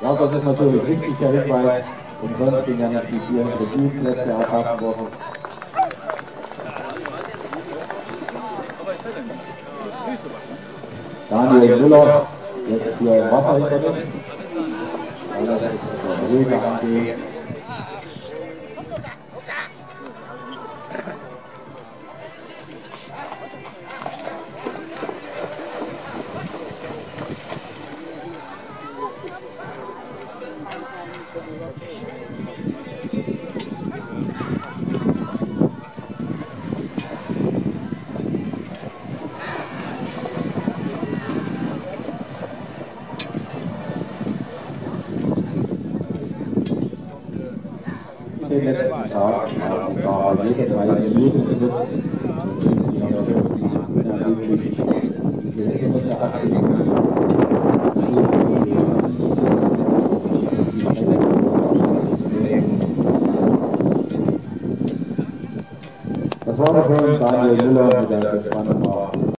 Ja, das ist natürlich richtig, der Hinweis. Umsonst sind ja nicht die vier Tribünenplätze erfahren worden. Daniel Müller, jetzt hier im Wasserhindernis. Weil das ist ruhiger angeht. Den letzten haben wir jede drei Minuten genutzt. Das ist unermüdlich, diese Das war schon Daniel Müller mit der Gespannt